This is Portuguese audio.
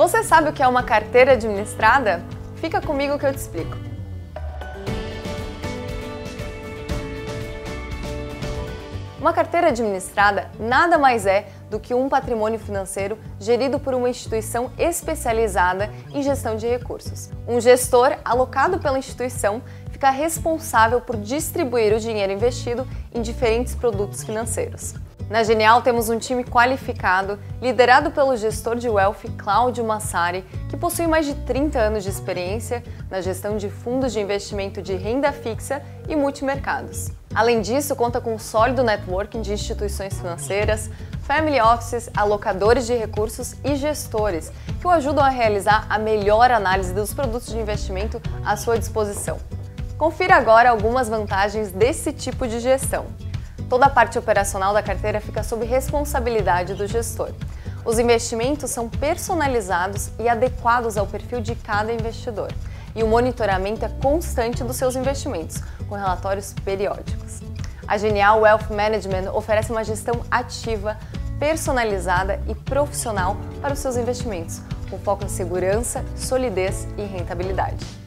Você sabe o que é uma carteira administrada? Fica comigo que eu te explico. Uma carteira administrada nada mais é do que um patrimônio financeiro gerido por uma instituição especializada em gestão de recursos. Um gestor alocado pela instituição fica responsável por distribuir o dinheiro investido em diferentes produtos financeiros. Na Genial temos um time qualificado, liderado pelo gestor de wealth Cláudio Massari, que possui mais de 30 anos de experiência na gestão de fundos de investimento de renda fixa e multimercados. Além disso, conta com um sólido networking de instituições financeiras, family offices, alocadores de recursos e gestores, que o ajudam a realizar a melhor análise dos produtos de investimento à sua disposição. Confira agora algumas vantagens desse tipo de gestão. Toda a parte operacional da carteira fica sob responsabilidade do gestor. Os investimentos são personalizados e adequados ao perfil de cada investidor. E o monitoramento é constante dos seus investimentos, com relatórios periódicos. A Genial Wealth Management oferece uma gestão ativa, personalizada e profissional para os seus investimentos, com foco em segurança, solidez e rentabilidade.